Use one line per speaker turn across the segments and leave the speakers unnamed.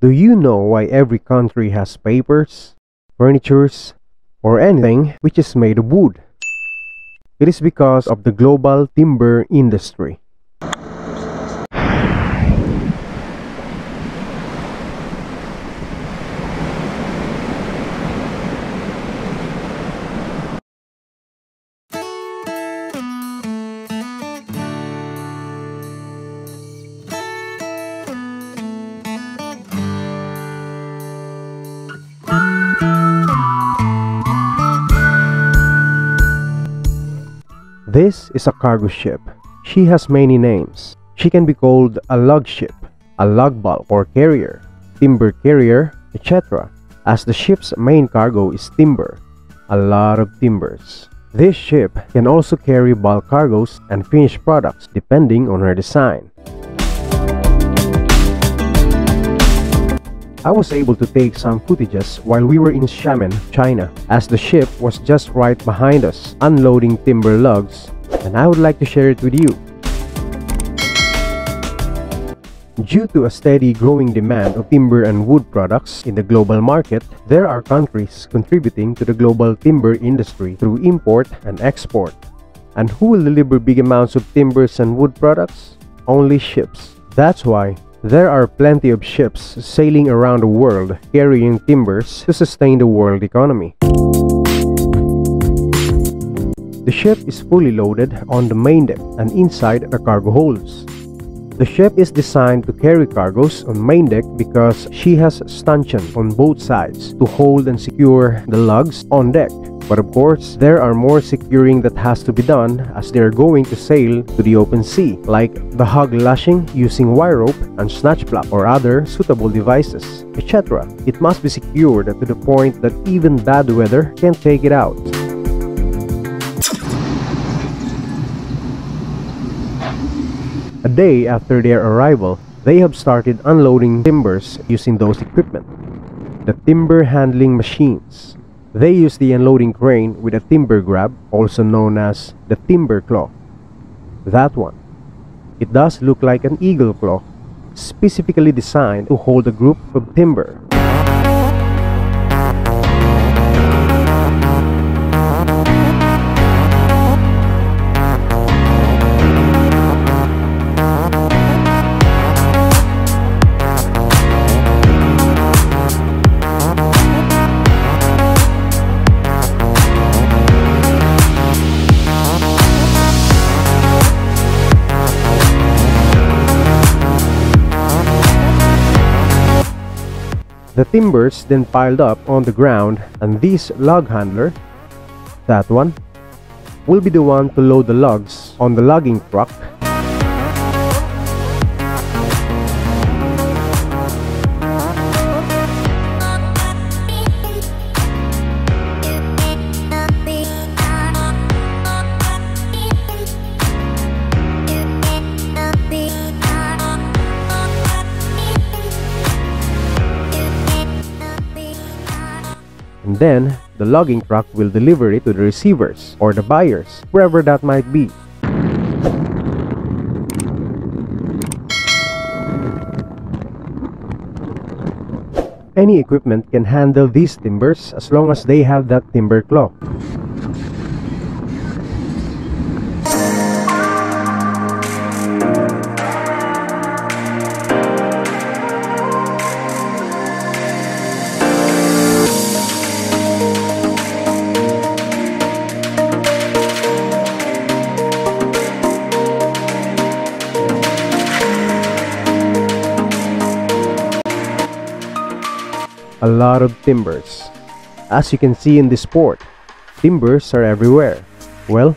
Do you know why every country has papers, furnitures, or anything which is made of wood? It is because of the global timber industry. This is a cargo ship. She has many names. She can be called a log ship, a log bulk or carrier, timber carrier, etc. As the ship's main cargo is timber, a lot of timbers. This ship can also carry bulk cargoes and finished products depending on her design. I was able to take some footages while we were in Xiamen, China, as the ship was just right behind us, unloading timber logs, and I would like to share it with you. Due to a steady growing demand of timber and wood products in the global market, there are countries contributing to the global timber industry through import and export. And who will deliver big amounts of timbers and wood products? Only ships. That's why there are plenty of ships sailing around the world carrying timbers to sustain the world economy. The ship is fully loaded on the main deck and inside the cargo holds. The ship is designed to carry cargoes on main deck because she has stanchion on both sides to hold and secure the lugs on deck. But of course, there are more securing that has to be done as they are going to sail to the open sea, like the hog lashing using wire rope and snatch block or other suitable devices, etc. It must be secured to the point that even bad weather can take it out. A day after their arrival, they have started unloading timbers using those equipment. The timber handling machines. They use the unloading crane with a timber grab, also known as the timber claw. That one. It does look like an eagle claw, specifically designed to hold a group of timber. The timbers then piled up on the ground and this log handler, that one, will be the one to load the logs on the logging truck and then the logging truck will deliver it to the receivers or the buyers, wherever that might be. Any equipment can handle these timbers as long as they have that timber claw. A lot of timbers. As you can see in this port, timbers are everywhere. Well,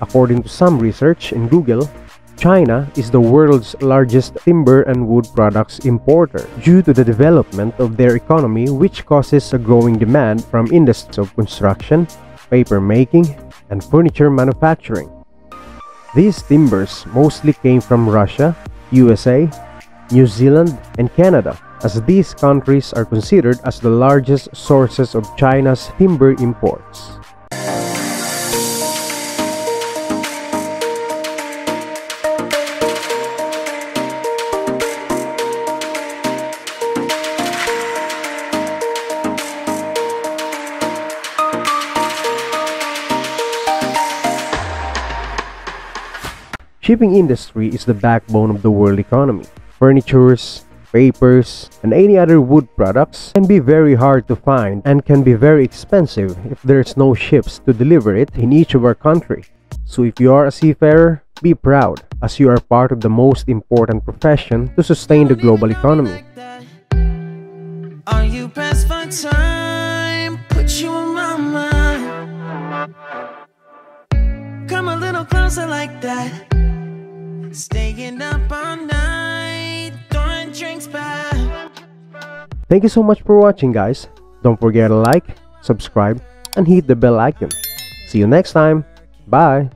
according to some research in Google, China is the world's largest timber and wood products importer due to the development of their economy which causes a growing demand from industries of construction, paper making, and furniture manufacturing. These timbers mostly came from Russia, USA, New Zealand, and Canada as these countries are considered as the largest sources of China's timber imports. Shipping industry is the backbone of the world economy. Furnitures, papers, and any other wood products can be very hard to find and can be very expensive if there's no ships to deliver it in each of our country. So if you are a seafarer, be proud as you are part of the most important profession to sustain the global economy.
Come a little closer like that. Staying up night.
Thank you so much for watching guys. Don't forget to like, subscribe, and hit the bell icon. See you next time. Bye.